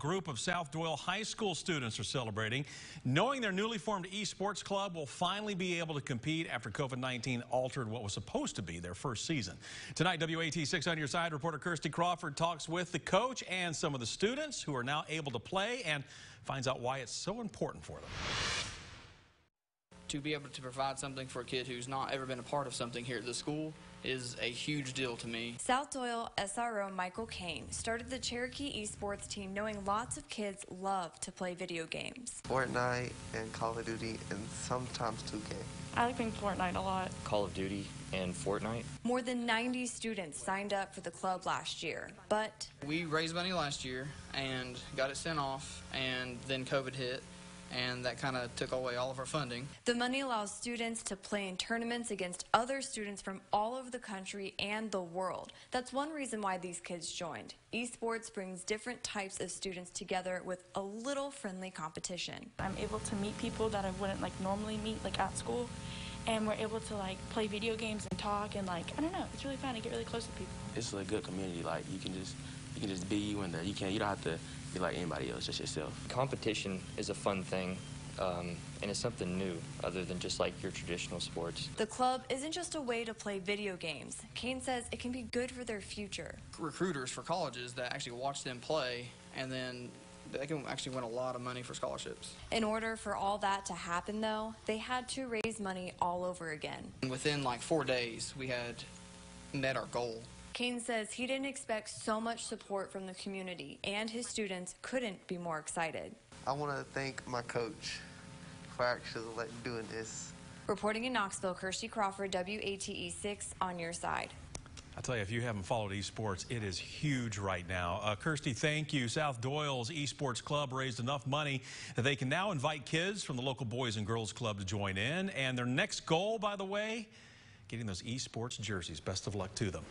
group of South Doyle High School students are celebrating, knowing their newly formed esports club will finally be able to compete after COVID-19 altered what was supposed to be their first season. Tonight, WATE 6 on your side, reporter Kirsty Crawford talks with the coach and some of the students who are now able to play and finds out why it's so important for them to be able to provide something for a kid who's not ever been a part of something here at the school is a huge deal to me. South Doyle SRO Michael Kane started the Cherokee esports team knowing lots of kids love to play video games. Fortnite and Call of Duty and sometimes 2K. I like playing Fortnite a lot. Call of Duty and Fortnite. More than 90 students signed up for the club last year, but... We raised money last year and got it sent off, and then COVID hit and that kind of took away all of our funding. The money allows students to play in tournaments against other students from all over the country and the world. That's one reason why these kids joined. Esports brings different types of students together with a little friendly competition. I'm able to meet people that I wouldn't like normally meet like at school and we're able to like play video games and talk and like I don't know, it's really fun to get really close to people. It's a good community. Like you can just you can just be you and you can't you don't have to be like anybody else, just yourself. Competition is a fun thing. Um, and it's something new other than just like your traditional sports. The club isn't just a way to play video games. Kane says it can be good for their future. Recruiters for colleges that actually watch them play and then they can actually win a lot of money for scholarships. In order for all that to happen, though, they had to raise money all over again. Within like four days, we had met our goal. Kane says he didn't expect so much support from the community, and his students couldn't be more excited. I want to thank my coach for actually letting doing this. Reporting in Knoxville, Kirsty Crawford, WATE 6 on your side. I tell you, if you haven't followed esports, it is huge right now. Uh, Kirsty, thank you. South Doyle's Esports Club raised enough money that they can now invite kids from the local Boys and Girls Club to join in. And their next goal, by the way, getting those esports jerseys. Best of luck to them.